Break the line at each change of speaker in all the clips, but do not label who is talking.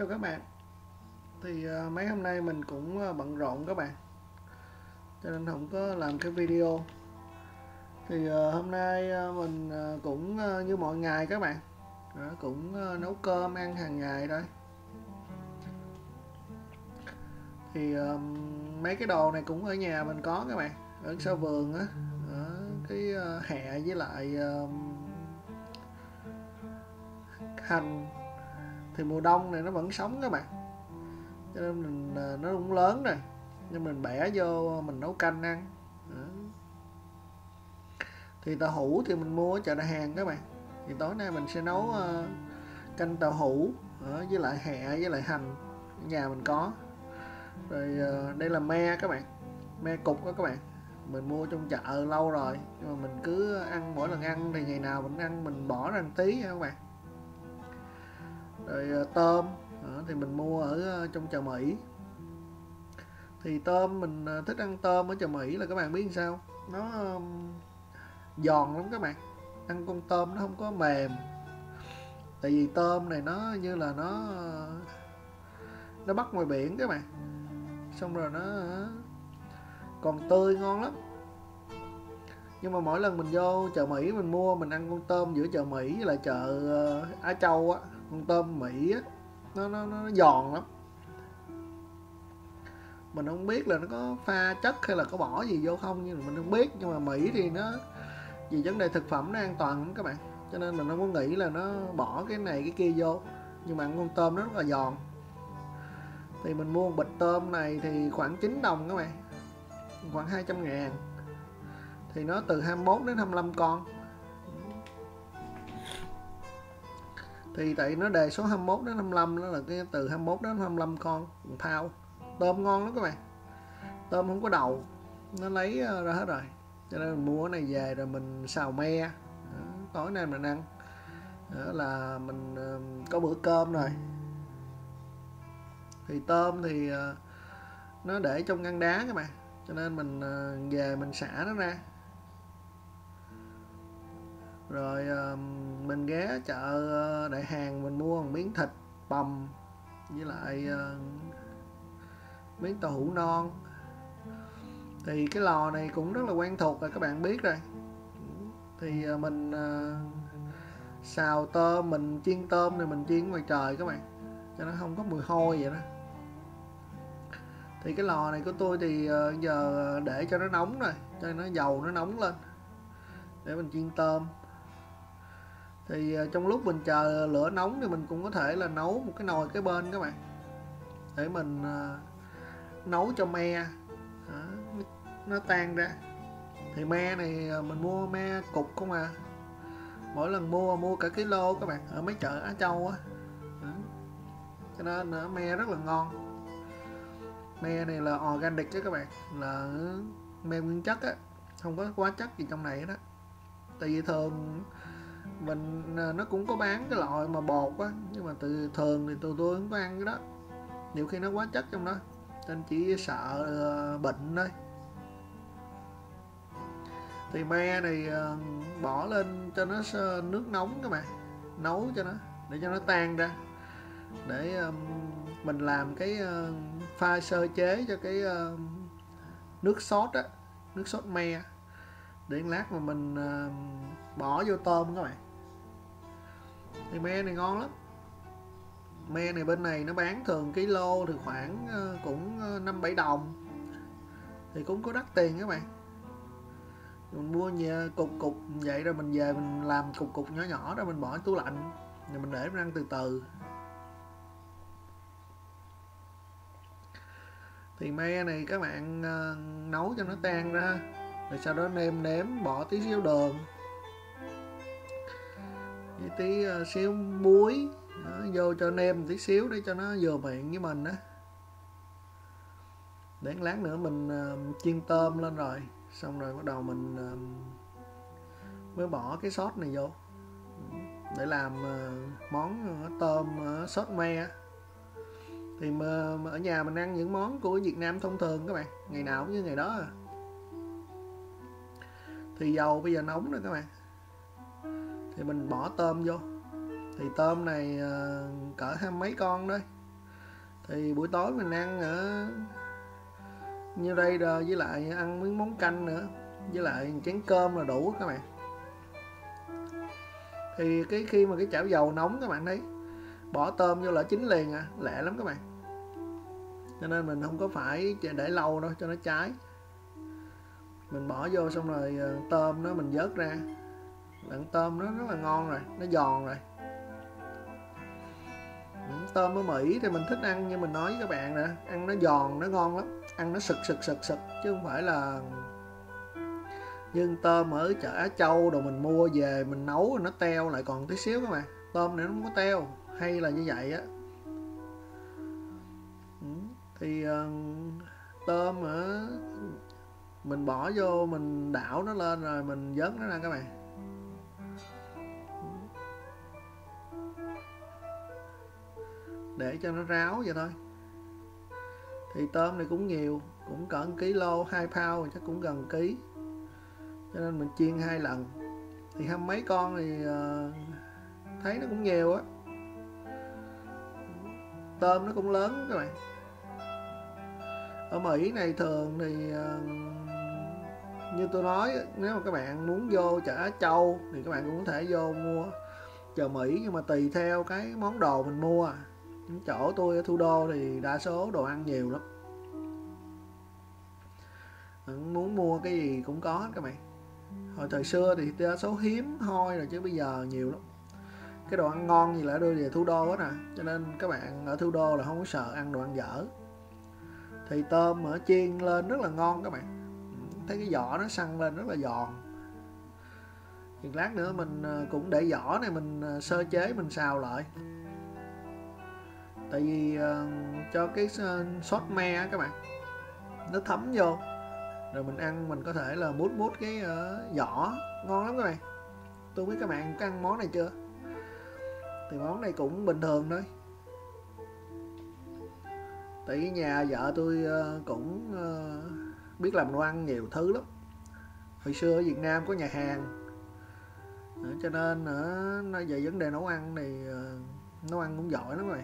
chào các bạn. Thì à, mấy hôm nay mình cũng à, bận rộn các bạn. Cho nên không có làm cái video. Thì à, hôm nay mình cũng như mọi ngày các bạn. Đó, cũng nấu cơm ăn hàng ngày thôi. Thì mấy cái đồ này cũng ở nhà mình có các bạn. Ở sau vườn á. Cái hẹ với lại hành thì mùa đông này nó vẫn sống các bạn. Cho nên mình à, nó cũng lớn rồi. Nhưng mình bẻ vô mình nấu canh ăn. Đó. thì tàu hũ thì mình mua ở chợ đại hàng các bạn. Thì tối nay mình sẽ nấu uh, canh tàu hũ uh, với lại hẹ với lại hành. Ở nhà mình có. Rồi uh, đây là me các bạn. Me cục đó các bạn. Mình mua trong chợ lâu rồi. Nhưng mà mình cứ ăn mỗi lần ăn thì ngày nào mình ăn mình bỏ ra một tí nha các bạn rồi ờ, tôm. Đó, thì mình mua ở ờ, trong chợ Mỹ. Thì tôm mình ờ, thích ăn tôm ở chợ Mỹ là các bạn biết sao? Nó giòn lắm các bạn. Ăn con tôm nó không có mềm. Tại vì tôm này nó như là nó nó bắt ngoài biển các bạn. Xong rồi nó còn tươi ngon lắm. Nhưng mà mỗi lần mình vô chợ Mỹ mình mua mình ăn con tôm giữa chợ Mỹ với lại chợ Á Châu á con tôm Mỹ á nó, nó nó giòn lắm. Mình không biết là nó có pha chất hay là có bỏ gì vô không nhưng mà mình không biết. Nhưng mà Mỹ thì nó vì vấn đề thực phẩm nó an toàn lắm các bạn. Cho nên mình không có nghĩ là nó bỏ cái này cái kia vô. Nhưng mà ăn con tôm nó rất là giòn. Thì mình mua một bịch tôm này thì khoảng 9 đồng các bạn. Khoảng 200 ngàn. Thì nó từ 21 đến 25 con. Thì tại nó đề số 21 đến 25 đó là cái từ 21 đến 25 con thao. Tôm ngon lắm các bạn. Tôm không có đầu nó lấy ờ, ra hết rồi. Cho nên mình mua cái này về rồi mình xào me. Đó, tối nay mình ăn. Đó là mình ờ, có bữa cơm rồi. Thì tôm thì ờ, nó để trong ngăn đá các bạn. Cho nên mình về mình xả nó ra rồi uh, mình ghé chợ ờ, đại hàng mình mua một miếng thịt bầm với lại uh, miếng tàu hũ non. Thì cái lò này cũng rất là quen thuộc rồi các bạn biết rồi. Thì uh, mình uh, xào tôm mình chiên tôm thì mình chiên ngoài trời các bạn cho nó không có mùi hôi vậy đó. Thì cái lò này của tôi thì uh, giờ để cho nó nóng rồi cho nó dầu nó nóng lên để mình chiên tôm thì ờ, trong lúc mình chờ lửa nóng thì mình cũng có thể là nấu một cái nồi cái bên các bạn. Để mình ờ, nấu cho me. Đó, nó tan ra. Thì me này ờ, mình mua me cục không à. Mỗi lần mua mua cả cái lô các bạn ở mấy chợ Á Châu á. Cho nên me rất là ngon. Me này là organic chứ các bạn là me nguyên chất á không có quá chất gì trong này đó tại vì thường mình à, nó cũng có bán cái loại mà bột á, nhưng mà từ thường thì tụi tôi không có ăn cái đó. Nhiều khi nó quá chất trong đó, nên chỉ sợ à, bệnh thôi. Thì me này à, bỏ lên cho nó nước nóng các bạn, nấu cho nó, để cho nó tan ra. Để mình làm cái pha sơ chế cho cái nước sốt á, nước sốt me để lát mà mình bỏ vô tôm các bạn. Thì me này ngon lắm. Me này bên này nó bán thường ký lô thì khoảng ờ, cũng ờ, năm bảy đồng. Thì cũng có đắt tiền các bạn. Mình mua nhà cục cục vậy rồi mình về mình làm cục cục nhỏ nhỏ rồi mình bỏ tủ lạnh. Rồi mình để mình ăn từ từ. Thì me này các bạn ờ, nấu cho nó tan ra. Rồi sau đó nêm nếm bỏ tí xíu đường với tí uh, xíu muối đó, vô cho nêm tí xíu để cho nó vừa miệng với mình á. Để lát nữa mình uh, chiên tôm lên rồi xong rồi bắt đầu mình uh, mới bỏ cái sốt này vô. Để làm uh, món uh, tôm uh, sốt me thì mà, ở nhà mình ăn những món của Việt Nam thông thường các bạn ngày nào cũng như ngày đó à. thì dầu bây giờ nóng rồi các bạn thì mình bỏ tôm vô. Thì tôm này uh, cỡ hai mấy con đấy thì buổi tối mình ăn ở như đây rồi với lại ăn miếng món canh nữa. Với lại chén cơm là đủ các bạn. Thì cái khi mà cái chảo dầu nóng các bạn thấy bỏ tôm vô là chín liền à lẹ lắm các bạn. Cho nên mình không có phải để lâu đâu cho nó cháy. Mình bỏ vô xong rồi ờ, tôm nó mình vớt ra lợn tôm nó rất là ngon rồi, nó giòn rồi. Tôm ở Mỹ thì mình thích ăn như mình nói với các bạn nè, ăn nó giòn, nó ngon lắm. Ăn nó sực sực sực sực, chứ không phải là nhưng tôm ở chợ Á Châu đồ mình mua về mình nấu nó teo lại còn tí xíu các bạn. Tôm này nó không có teo, hay là như vậy á. Thì ờ, tôm ở, mình bỏ vô, mình đảo nó lên rồi mình vớt nó ra các bạn. Để cho nó ráo vậy thôi. Thì tôm này cũng nhiều cũng cỡ ký lô hai pound chắc cũng gần ký. Cho nên mình chiên hai lần. Thì hai mấy con thì uh, thấy nó cũng nhiều á. Tôm nó cũng lớn các bạn. Ở Mỹ này thường thì uh, như tôi nói nếu mà các bạn muốn vô chợ Á Châu thì các bạn cũng có thể vô mua. Chợ Mỹ nhưng mà tùy theo cái món đồ mình mua chỗ tôi ở thủ đô thì đa số đồ ăn nhiều lắm. Muốn mua cái gì cũng có hết các bạn. Hồi thời xưa thì đa số hiếm thôi rồi chứ bây giờ nhiều lắm. Cái đồ ăn ngon gì là đưa về thủ đô hết à. Cho nên các bạn ở thủ đô là không có sợ ăn đồ ăn dở. Thì tôm ở chiên lên rất là ngon các bạn. Thấy cái vỏ nó săn lên rất là giòn. Thì lát nữa mình ờ, cũng để vỏ này mình ờ, sơ chế mình xào lại tại vì uh, cho cái ờ, sốt me á các bạn nó thấm vô. Rồi mình ăn mình có thể là mút mút cái ờ, uh, vỏ ngon lắm các bạn. Tôi biết các bạn có ăn món này chưa? Thì món này cũng bình thường thôi. Tại nhà vợ tôi uh, cũng uh, biết làm đồ ăn nhiều thứ lắm. Hồi xưa ở Việt Nam có nhà hàng. Cho nên nữa nó về vấn đề nấu ăn thì nấu ăn cũng giỏi lắm rồi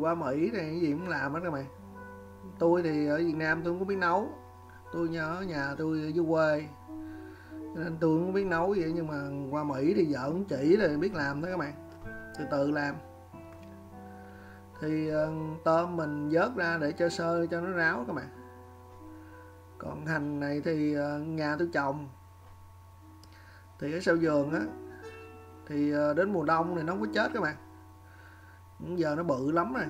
qua Mỹ này, cái gì cũng làm hết các bạn tôi thì ở Việt Nam tôi không có biết nấu. Tôi nhớ nhà tôi ở dưới quê. Nên tôi không biết nấu vậy nhưng mà qua Mỹ thì vợ cũng chỉ rồi biết làm đó các bạn. Từ từ làm. Thì ờ, tôm mình vớt ra để cho sơ, cho nó ráo các bạn. Còn hành này thì ờ, nhà tôi trồng. Thì ở sau vườn á, thì ờ, đến mùa đông thì nó không có chết các bạn giờ nó bự lắm rồi.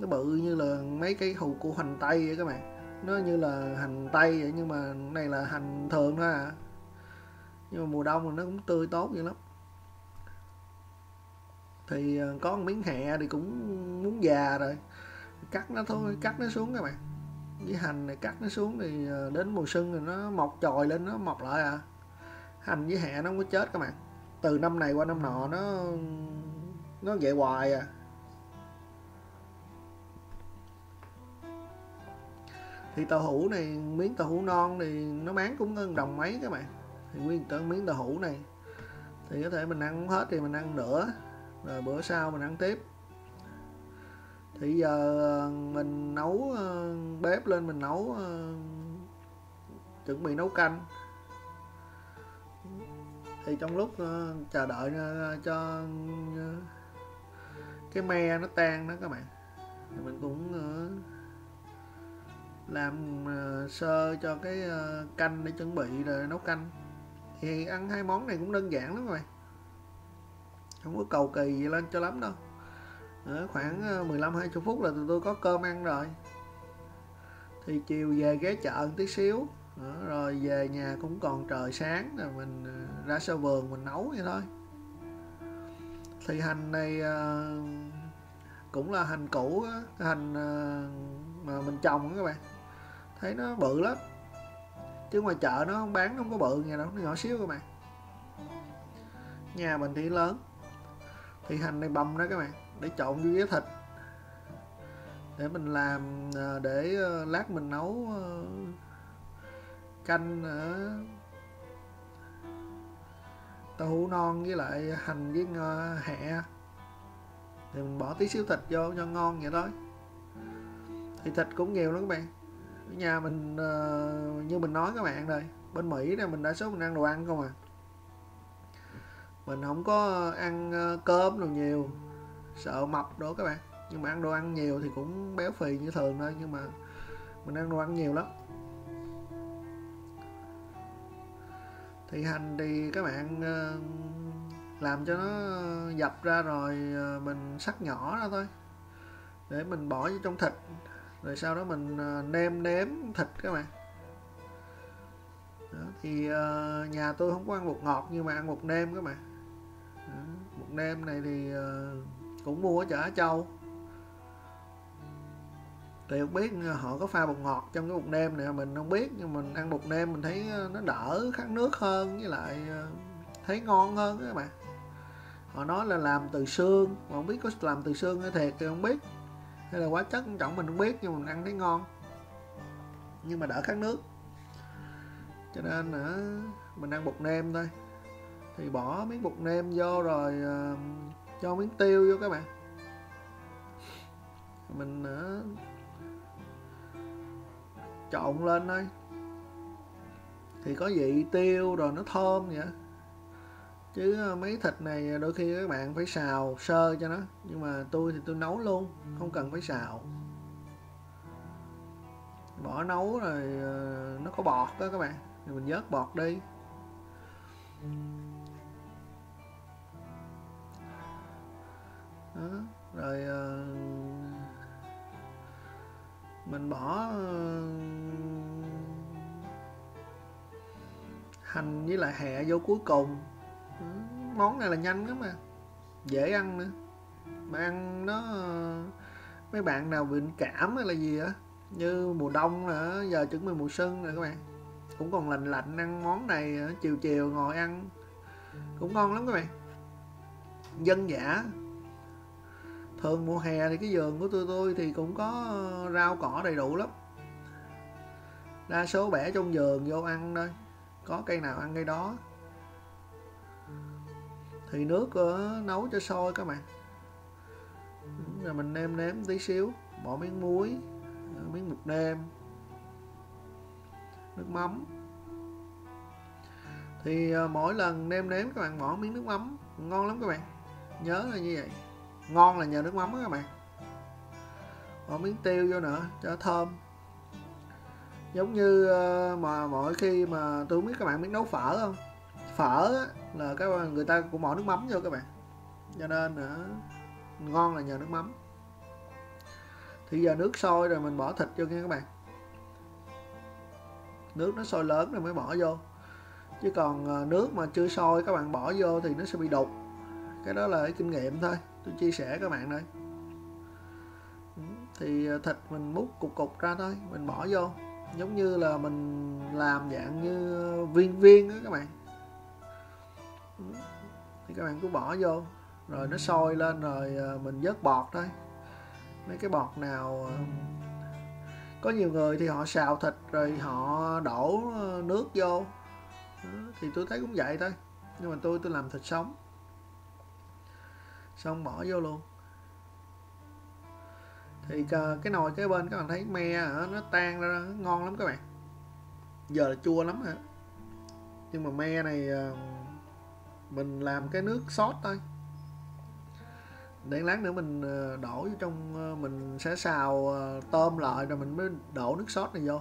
Nó bự như là mấy cái hù của hành tây vậy các bạn. Nó như là hành tây vậy, nhưng mà này là hành thường thôi à. Nhưng mà mùa đông thì nó cũng tươi tốt vậy lắm. Thì ờ, có một miếng hẹ thì cũng muốn già rồi. Cắt nó thôi, cắt nó xuống các bạn. Với hành này cắt nó xuống thì ờ, đến mùa xuân thì nó mọc chồi lên, nó mọc lại à. Hành với hẹ nó không có chết các bạn. Từ năm này qua năm nọ nó nó vậy hoài à. Thì tàu hũ này, miếng tàu hũ non thì nó bán cũng hơn đồng mấy các bạn. Thì nguyên tờ miếng tàu hũ này. Thì có thể mình ăn hết thì mình ăn nữa rồi bữa sau mình ăn tiếp. Thì giờ ờ, mình nấu ờ, bếp lên mình nấu ờ, chuẩn bị nấu canh. Thì trong lúc chờ đợi cho cái me nó tan đó các bạn. Thì mình cũng làm ờ, sơ cho cái ờ, canh để chuẩn bị rồi nấu canh. Thì ăn hai món này cũng đơn giản lắm rồi. Không có cầu kỳ gì lên cho lắm đâu. Ở khoảng 15 20 phút là tụi tôi có cơm ăn rồi. Thì chiều về ghé chợ một tí xíu. Rồi về nhà cũng còn trời sáng rồi mình ra sơ vườn mình nấu vậy thôi. Thì hành này cũng là hành củ hành mà mình trồng các bạn thấy nó bự lắm. Chứ ngoài chợ nó không bán nó không có bự nghe đâu nó nhỏ xíu các bạn nhà mình thì lớn. Thì hành này bầm đó các bạn để trộn với với thịt. Để mình làm ờ, để ờ, lát mình nấu ờ, canh ở tàu hũ non với lại hành với ngò, hẹ. Thì mình bỏ tí xíu thịt vô cho ngon vậy thôi. Thì thịt cũng nhiều lắm các bạn nhà mình uh, như mình nói các bạn rồi bên Mỹ này mình đa số mình ăn đồ ăn không à. Mình không có ăn ờ, cơm đồ nhiều sợ mập đó các bạn. Nhưng mà ăn đồ ăn nhiều thì cũng béo phì như thường thôi nhưng mà mình ăn đồ ăn nhiều lắm. Thì hành thì các bạn ờ, làm cho nó dập ra rồi mình sắc nhỏ ra thôi để mình bỏ vô trong thịt rồi sau đó mình à, nêm nếm thịt các bạn. Đó, thì uh, nhà tôi không có ăn bột ngọt nhưng mà ăn bột nêm các bạn. Đó, bột nêm này thì uh, cũng mua ở chợ Á Châu. Thì không biết họ có pha bột ngọt trong cái bột nêm này mình không biết nhưng mình ăn bột nêm mình thấy nó đỡ khát nước hơn với lại thấy ngon hơn các bạn. Họ nói là làm từ xương mà không biết có làm từ xương hay thiệt thì không biết hay là quá chất trọng mình không biết nhưng mình ăn thấy ngon. Nhưng mà đỡ khát nước. Cho nên là mình ăn bột nêm thôi. Thì bỏ miếng bột nêm vô rồi uh, cho miếng tiêu vô các bạn. Mình uh, trộn lên thôi. Thì có vị tiêu rồi nó thơm vậy chứ ờ, mấy thịt này ờ, đôi khi các bạn phải xào sơ cho nó. Nhưng mà tôi thì tôi nấu luôn, không cần phải xào. Bỏ nấu rồi ờ, nó có bọt đó các bạn. Thì mình vớt bọt đi. Đó. rồi mình bỏ hành với lại hẹ vô cuối cùng món này là nhanh lắm mà. Dễ ăn nữa. Mà ăn nó, mấy bạn nào bị cảm hay là gì á, như mùa đông nữa giờ chuẩn bị mùa xuân rồi các bạn, cũng còn lạnh lạnh ăn món này chiều chiều ngồi ăn, cũng ngon lắm các bạn. Dân dã. Thường mùa hè thì cái vườn của tôi tôi thì cũng có rau cỏ đầy đủ lắm. Đa số bẻ trong vườn vô ăn thôi, có cây nào ăn cây đó thì nước uh, nấu cho sôi các bạn. Rồi mình nêm nếm tí xíu bỏ miếng muối ờ, miếng mực nêm nước mắm. Thì uh, mỗi lần nêm nếm các bạn bỏ miếng nước mắm ngon lắm các bạn. Nhớ là như vậy. Ngon là nhờ nước mắm đó các bạn. Bỏ miếng tiêu vô nữa cho thơm. Giống như mà mỗi khi mà tôi không biết các bạn biết nấu phở không? Phở là các người ta cũng bỏ nước mắm vô các bạn. Cho nên nữa ngon là nhờ nước mắm. Thì giờ nước sôi rồi mình bỏ thịt vô nha các bạn. Nước nó sôi lớn rồi mới bỏ vô. Chứ còn à, nước mà chưa sôi các bạn bỏ vô thì nó sẽ bị đục. Cái đó là cái kinh nghiệm thôi. Tôi chia sẻ các bạn đây. Ừ, thì à, thịt mình múc cục cục ra thôi, mình bỏ vô. Giống như là mình làm dạng như viên viên đó các bạn thì các bạn cứ bỏ vô. Rồi nó sôi lên rồi à, mình vớt bọt thôi. Mấy cái bọt nào à, có nhiều người thì họ xào thịt rồi họ đổ à, nước vô. Thì tôi thấy cũng vậy thôi. Nhưng mà tôi tôi làm thịt sống. Xong bỏ vô luôn. Thì cái nồi cái bên các bạn thấy me nó tan ra ngon lắm các bạn. Giờ là chua lắm hả? Nhưng mà me này mình làm cái nước sốt thôi. Để lát nữa mình ờ, đổ vô trong ờ, mình sẽ xào ờ, tôm lại rồi mình mới đổ nước sốt này vô.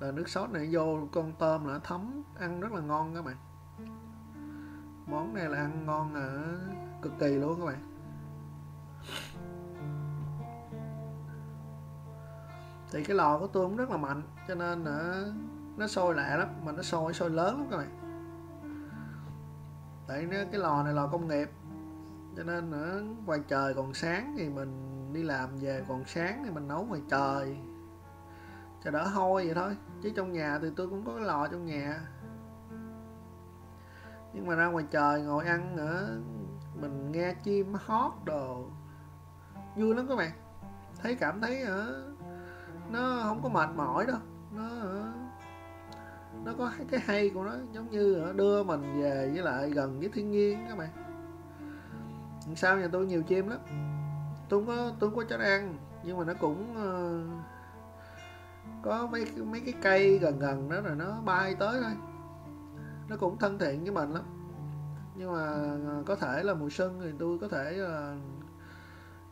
Là nước sốt này vô con tôm là thấm ăn rất là ngon các bạn. Món này là ăn ngon à, cực kỳ luôn các bạn. Thì cái lò của tôi cũng rất là mạnh cho nên là nó sôi lạ lắm, mà nó sôi sôi lớn lắm các bạn. Tại nó, cái lò này lò công nghiệp, cho nên ở ngoài trời còn sáng thì mình đi làm về còn sáng thì mình nấu ngoài trời. Cho đỡ hôi vậy thôi, chứ trong nhà thì tôi cũng có cái lò trong nhà. Nhưng mà ra ngoài trời ngồi ăn nữa, mình nghe chim hót đồ. Vui lắm các bạn. Thấy cảm thấy ờ, nó không có mệt mỏi đâu, nó ờ, nó có cái hay của nó giống như đưa mình về với lại gần với thiên nhiên các bạn. Sao nhà tôi nhiều chim lắm. Tôi có tôi có cho nó ăn nhưng mà nó cũng uh, có mấy mấy cái cây gần gần đó rồi nó bay tới thôi. Nó cũng thân thiện với mình lắm. Nhưng mà ờ, có thể là mùa xuân thì tôi có thể là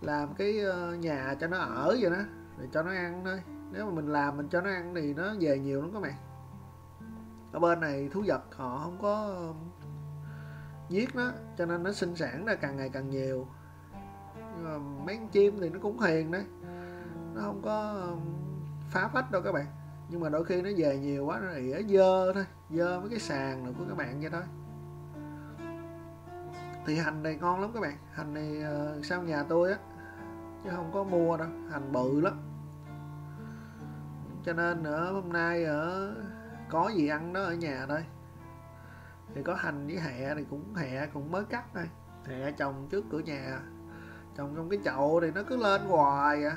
làm cái nhà cho nó ở vậy đó để cho nó ăn thôi. Nếu mà mình làm mình cho nó ăn thì nó về nhiều lắm các bạn ở bên này thú vật họ không có um, giết nó cho nên nó sinh sản ra càng ngày càng nhiều. Nhưng mà mấy con chim thì nó cũng hiền đấy. Nó không có um, phá phách đâu các bạn. Nhưng mà đôi khi nó về nhiều quá nó ỉa dơ thôi. Dơ mấy cái sàn rồi của các bạn vậy thôi. Thì hành này ngon lắm các bạn. Hành này ờ, uh, sau nhà tôi á chứ không có mua đâu. Hành bự lắm. Cho nên ở hôm nay ở có gì ăn đó ở nhà đây thì có hành với hẹ thì cũng hẹ cũng mới cắt thôi. Hẹ trồng trước cửa nhà trồng trong cái chậu thì nó cứ lên hoài à.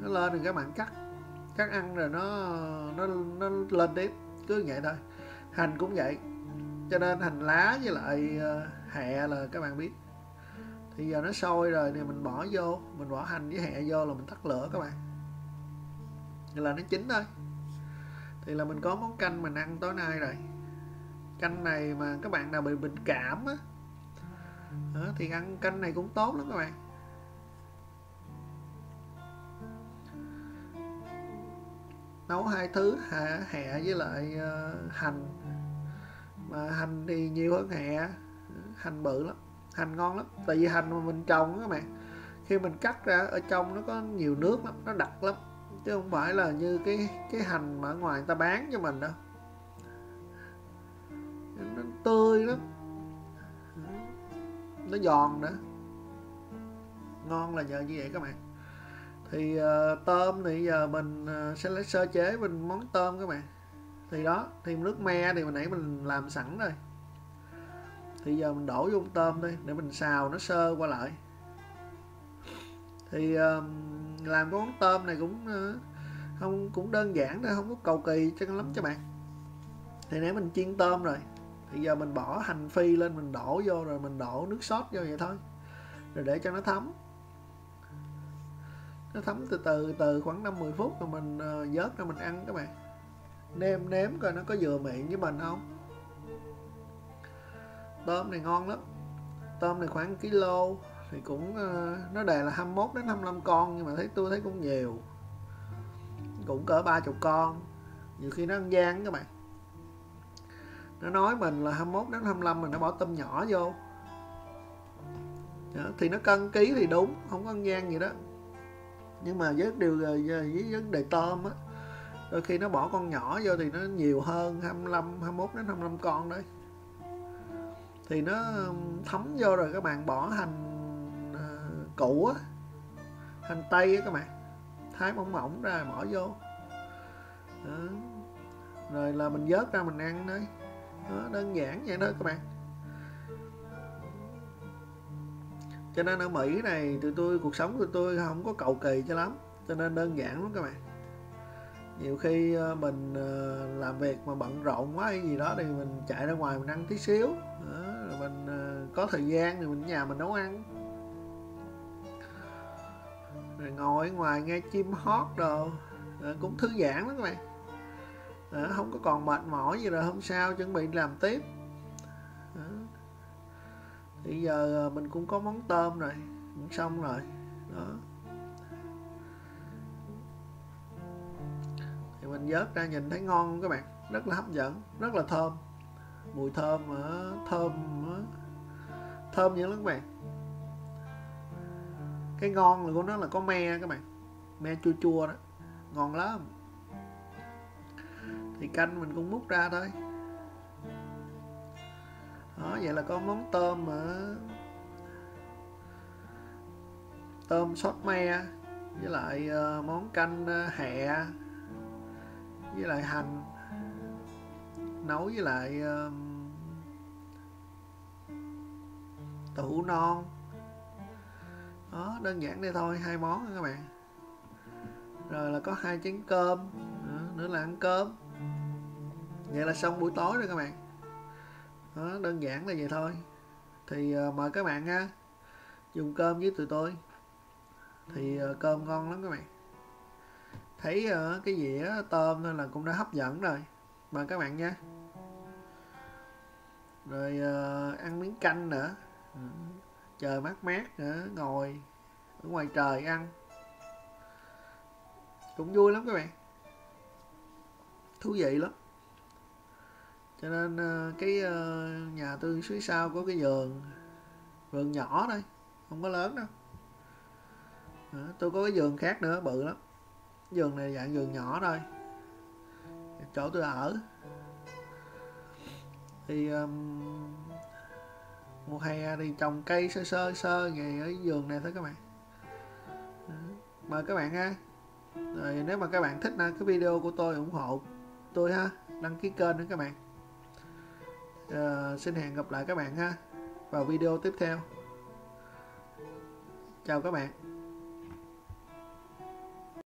Nó lên thì các bạn cắt cắt ăn rồi nó nó nó lên tiếp, cứ vậy thôi. Hành cũng vậy, cho nên hành lá với lại ờ, hẹ là các bạn biết. Thì giờ nó sôi rồi thì mình bỏ vô, mình bỏ hành với hẹ vô là mình tắt lửa các bạn. Là nó chín thôi thì là mình có món canh mình ăn tối nay rồi. Canh này mà các bạn nào bị bệnh cảm á thì ăn canh này cũng tốt lắm các bạn. Nấu hai thứ hẹ, hẹ với lại uh, hành. Mà hành thì nhiều hơn hẹ hành bự lắm hành ngon lắm. Tại vì hành mà mình trồng các bạn khi mình cắt ra ở trong nó có nhiều nước lắm nó đặc lắm chứ không phải là như cái cái hành mà ở ngoài người ta bán cho mình đâu. Nó tươi lắm. Nó giòn nữa. Ngon là nhờ như vậy các bạn. Thì uh, tôm thì giờ mình uh, sẽ lấy sơ chế mình món tôm các bạn. Thì đó thêm nước me thì hồi nãy mình làm sẵn rồi. Thì giờ mình đổ vô tôm đi để mình xào nó sơ qua lại. Thì uh, làm cái món tôm này cũng uh, không cũng đơn giản thôi không có cầu kỳ cho lắm cho bạn. Thì nãy mình chiên tôm rồi thì giờ mình bỏ hành phi lên mình đổ vô rồi mình đổ nước sốt vô vậy thôi rồi để cho nó thấm. Nó thấm từ từ từ khoảng 5-10 phút rồi mình uh, vớt ra mình ăn các bạn. Nêm nếm coi nó có vừa miệng với mình không. Tôm này ngon lắm. Tôm này khoảng kg thì cũng uh, nó đề là 21 đến 25 con nhưng mà thấy tôi thấy cũng nhiều. Cũng cỡ ba chục con. Nhiều khi nó ăn gian các bạn. Nó nói mình là 21 đến 25 mình nó bỏ tôm nhỏ vô. Đó, thì nó cân ký thì đúng không có ăn gian gì đó. Nhưng mà với điều ờ, với vấn đề tôm á đôi khi nó bỏ con nhỏ vô thì nó nhiều hơn 25 21 đến 25 con đấy. Thì nó thấm vô rồi các bạn bỏ hành củ á. Hành tây á các bạn. Thái mỏng mỏng ra bỏ vô. Đó. rồi là mình vớt ra mình ăn đấy đó, đơn giản vậy đó các bạn. Cho nên ở Mỹ này tụi tôi cuộc sống của tôi không có cầu kỳ cho lắm. Cho nên đơn giản lắm các bạn. Nhiều khi ờ, mình ờ, làm việc mà bận rộn quá hay gì đó thì mình chạy ra ngoài mình ăn tí xíu. Đó, rồi mình ờ, có thời gian thì mình nhà mình nấu ăn rồi ngồi ngoài nghe chim hót đồ à, cũng thư giãn lắm các bạn. Đó, không có còn mệt mỏi gì rồi hôm sau chuẩn bị làm tiếp. À, đó. thì giờ mình cũng có món tôm rồi cũng xong rồi đó. Thì mình vớt ra nhìn thấy ngon không các bạn? Rất là hấp dẫn rất là thơm. Mùi thơm thơm thơm như lắm các bạn cái ngon là của nó là có me các bạn. Me chua chua đó. Ngon lắm. Thì canh mình cũng múc ra thôi. Đó vậy là có món tôm mà tôm sốt me với lại uh, món canh ờ, uh, hẹ với lại hành nấu với lại uh, tủ non đó đơn giản đây thôi hai món các bạn. Rồi là có hai chén cơm. Nữa, nữa là ăn cơm. Vậy là xong buổi tối rồi các bạn. Đó, đơn giản là vậy thôi. Thì uh, mời các bạn ha. Dùng cơm với tụi tôi. Thì uh, cơm ngon lắm các bạn. Thấy uh, cái dĩa tôm thôi là cũng đã hấp dẫn rồi. Mời các bạn nha. Rồi uh, ăn miếng canh nữa. Ừ trời mát mát nữa ngồi ở ngoài trời ăn. Cũng vui lắm các bạn. Thú vị lắm. Cho nên ờ, cái ờ, nhà tôi phía sau có cái vườn vườn nhỏ thôi không có lớn đâu. Đó, tôi có cái vườn khác nữa bự lắm. Vườn này dạng vườn nhỏ thôi. Chỗ tôi ở. Thì um, mùa hè thì trồng cây sơ sơ sơ ngày ở vườn này thôi các bạn. Đó. mời các bạn ha. Rồi nếu mà các bạn thích à, cái video của tôi ủng hộ tôi ha đăng ký kênh nữa các bạn. À, xin hẹn gặp lại các bạn ha vào video tiếp theo. Chào các bạn.